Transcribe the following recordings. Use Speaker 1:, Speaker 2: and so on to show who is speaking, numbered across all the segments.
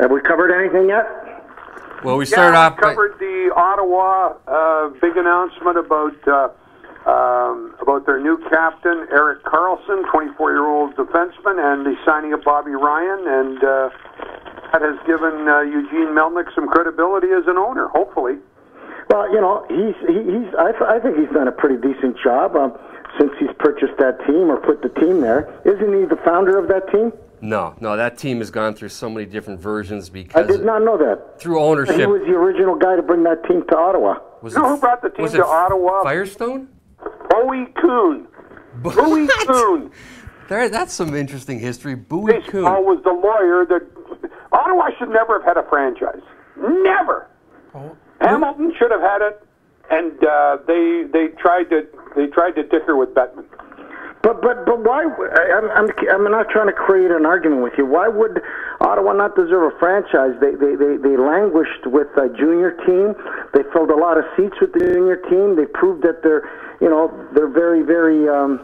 Speaker 1: Have we covered anything yet?
Speaker 2: Well, we started
Speaker 3: yeah,
Speaker 2: off.
Speaker 3: we covered the Ottawa uh, big announcement about uh, um, about their new captain Erik Karlsson, 24-year-old defenseman, and the signing of Bobby Ryan, and uh, that has given uh, Eugene Melnyk some credibility as an owner. Hopefully,
Speaker 1: Well, you know, he's he, he's I, th- I think he's done a pretty decent job um, since he's purchased that team or put the team there. Isn't he the founder of that team?
Speaker 2: No, no, that team has gone through so many different versions because I
Speaker 1: did not know that.
Speaker 2: through ownership.
Speaker 1: He was the original guy to bring that team to Ottawa.
Speaker 2: Was
Speaker 3: You know
Speaker 2: it-
Speaker 3: who brought the team to Ottawa?
Speaker 2: Firestone.
Speaker 3: Bowie Kuhn. Bowie Kuhn.
Speaker 2: There, that's some interesting history. Bowie
Speaker 3: Coon.
Speaker 2: Kuhn.
Speaker 3: was the lawyer that Ottawa should never have had a franchise. Never. Hamilton should have had it, and uh, they they tried to they tried to dicker with Bettman.
Speaker 1: But but but why? I'm I'm I'm not trying to create an argument with you. Why would Ottawa not deserve a franchise? They they they, they languished with a junior team. They filled a lot of seats with the junior team. They proved that they're you know they're very very um,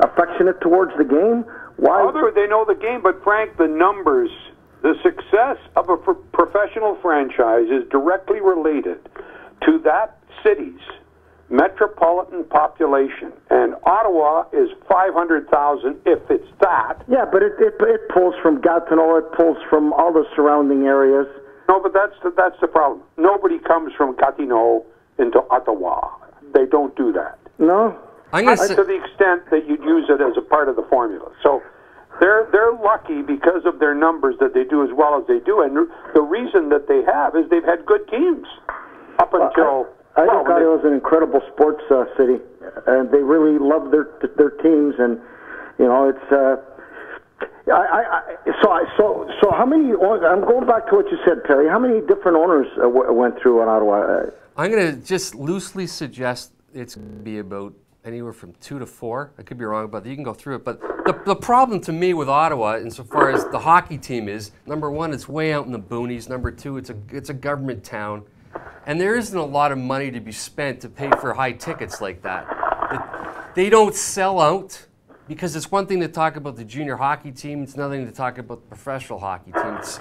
Speaker 1: affectionate towards the game. Why?
Speaker 3: Other they know the game, but Frank, the numbers, the success of a pro- professional franchise is directly related to that city's metropolitan population, and Ottawa is five hundred thousand, if it's that.
Speaker 1: Yeah, but it, it it pulls from Gatineau. It pulls from all the surrounding areas.
Speaker 3: No, but that's the, that's the problem. Nobody comes from Gatineau into Ottawa. They don't do that.
Speaker 1: No.
Speaker 2: I'm going to say.
Speaker 3: to the extent that you'd use it as a part of the formula. So they're they're lucky because of their numbers that they do as well as they do, and the reason that they have is they've had good teams up until.
Speaker 1: I
Speaker 3: well,
Speaker 1: think
Speaker 3: when they-
Speaker 1: Ottawa an incredible sports uh, city, and they really love their their teams, and you know it's. Uh, I, I, I so I so so how many? I'm going back to what you said, Perry. How many different owners uh, w- went through in Ottawa?
Speaker 2: I'm going to just loosely suggest it's going to be about anywhere from two to four. I could be wrong about that. You can go through it. But the, the problem to me with Ottawa, insofar as the hockey team is, number one, it's way out in the boonies. Number two, it's a, it's a government town. And there isn't a lot of money to be spent to pay for high tickets like that. They don't sell out because it's one thing to talk about the junior hockey team, it's another thing to talk about the professional hockey team. It's,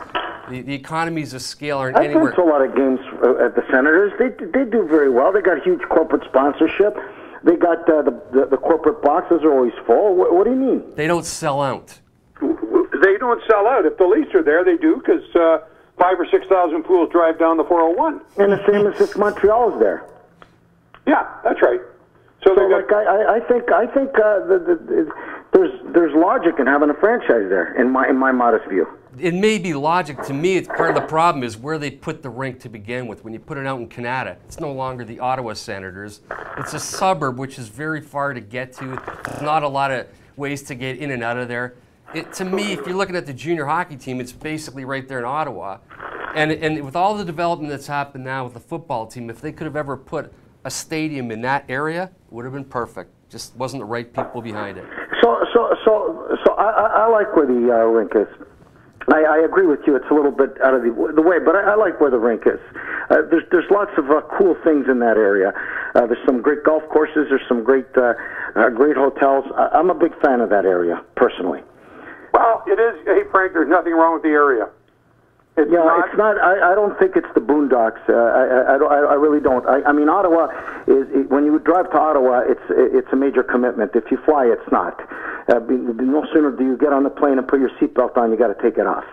Speaker 2: the, the economies of scale aren't
Speaker 1: I've
Speaker 2: anywhere.
Speaker 1: been to a lot of games uh, at the Senators. They they do very well. They got huge corporate sponsorship. They got uh, the, the the corporate boxes are always full. What, what do you mean?
Speaker 2: They don't sell out.
Speaker 3: they don't sell out. If the Leafs are there, they do because uh, five or six thousand pools drive down the 401.
Speaker 1: And the same as if Montreal is there.
Speaker 3: Yeah, that's right. So,
Speaker 1: So,
Speaker 3: they
Speaker 1: like,
Speaker 3: got,
Speaker 1: I, I- I think, I think uh, the, the, the, there's there's logic in having a franchise there, in my in my modest view.
Speaker 2: It may be logic to me. It's part of the problem is where they put the rink to begin with. When you put it out in Kanata, it's no longer the Ottawa Senators. It's a suburb which is very far to get to. There's not a lot of ways to get in and out of there. It, to me, if you're looking at the junior hockey team, it's basically right there in Ottawa. And, and with all the development that's happened now with the football team, if they could have ever put a stadium in that area, it would have been perfect. Just wasn't the right people behind it.
Speaker 1: So so so so I, I, I like where the uh, rink is. I, I agree with you. It's a little bit out of the, the way, but I, I like where the rink is. Uh, there's there's lots of uh, cool things in that area. Uh, there's some great golf courses. There's some great uh, uh, great hotels. I, I'm a big fan of that area personally.
Speaker 3: well, it is. Hey, Frank, there's nothing wrong with the area. It's
Speaker 1: Yeah,
Speaker 3: not,
Speaker 1: it's not. I, I don't think it's the Boondocks. Uh, I, I, I, I really don't. I, I mean, Ottawa is it, when you drive to Ottawa, it's it's a major commitment. If you fly, it's not. Uh, no sooner do you get on the plane and put your seatbelt on, you got to take it off.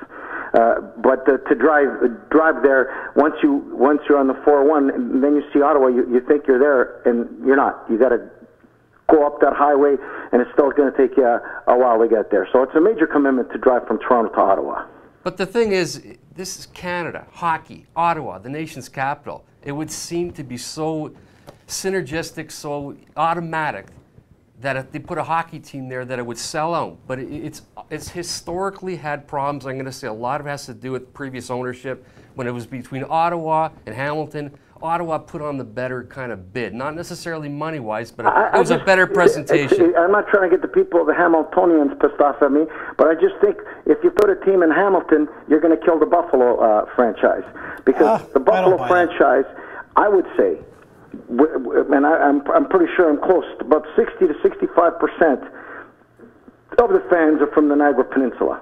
Speaker 1: Uh, but uh, to drive drive there once you once you're on the 401, and then you see Ottawa, you, you think you're there, and you're not. You got to go up that highway, and it's still going to take you a, a while to get there. So it's a major commitment to drive from Toronto to Ottawa.
Speaker 2: But the thing is, this is Canada, hockey, Ottawa, the nation's capital. It would seem to be so synergistic, so automatic that if they put a hockey team there, that it would sell out. But it, it's it's historically had problems. I'm going to say a lot of it has to do with previous ownership. When it was between Ottawa and Hamilton, Ottawa put on the better kind of bid, not necessarily money wise, but it,
Speaker 1: I- I
Speaker 2: was a
Speaker 1: just-
Speaker 2: better
Speaker 1: it-
Speaker 2: presentation.
Speaker 1: it- I'm not trying to get the people, of the Hamiltonians, pissed off at me, but I just think if you put a team in Hamilton, you're going to kill the Buffalo uh, franchise because
Speaker 4: Ah,
Speaker 1: the
Speaker 4: I don't
Speaker 1: Buffalo
Speaker 4: buy that.
Speaker 1: franchise, I would say, w- w- and I, I'm I'm pretty sure I'm close, about 60 to 65 percent of the fans are from the Niagara Peninsula.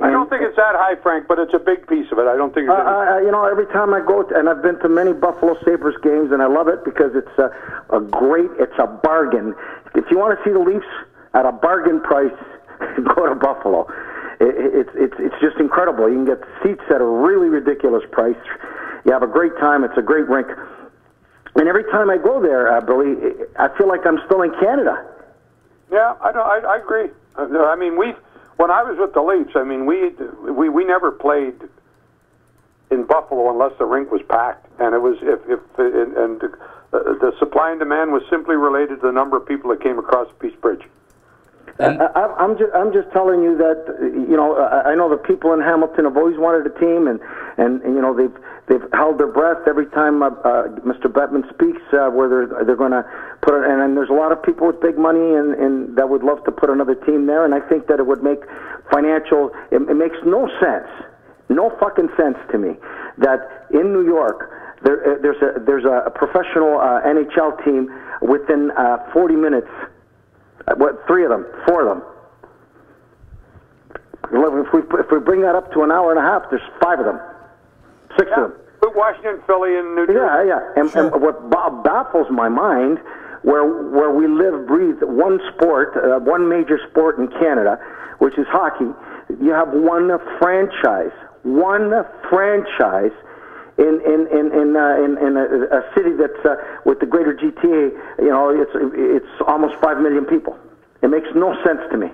Speaker 3: I don't think it's that high, Frank, but it's a big piece of it. I don't think it's.
Speaker 1: Uh, uh, you know, every time I go, to, and I've been to many Buffalo Sabres games, and I love it because it's a, a great, it's a bargain. If you want to see the Leafs at a bargain price, go to Buffalo. It, it's it's it's just incredible. You can get seats at a really ridiculous price. You have a great time. It's a great rink. And every time I go there, uh, Billy, I feel like I'm still in Canada.
Speaker 3: Yeah, I don't. I, I agree. Uh, I mean, we when I was with the Leafs, I mean, we we we never played in Buffalo unless the rink was packed, and it was if if and, and uh, the supply and demand was simply related to the number of people that came across the Peace Bridge.
Speaker 1: And I, I'm just I'm just telling you that you know I know the people in Hamilton have always wanted a team, and and, and you know they've they've held their breath every time uh, uh, Mr. Bettman speaks, uh, where they're they're going to put it. And, and there's a lot of people with big money and, and that would love to put another team there, and I think that it would make financial. It, it makes no sense, no fucking sense to me that in New York. There, uh, there's a there's a professional uh, NHL team within uh, 40 minutes what? Three of them, four of them. If we if we bring that up to an hour and a half, there's five of them, six
Speaker 3: Yeah.
Speaker 1: of them.
Speaker 3: But Washington, Philly, and New Jersey.
Speaker 1: Yeah, yeah. And, and what ba- baffles my mind, where where we live, breathe one sport, uh, one major sport in Canada, which is hockey. You have one franchise, one franchise. In in in in uh, in, in a, a city that's uh, with the greater GTA, you know, it's it's almost five million people. It makes no sense to me.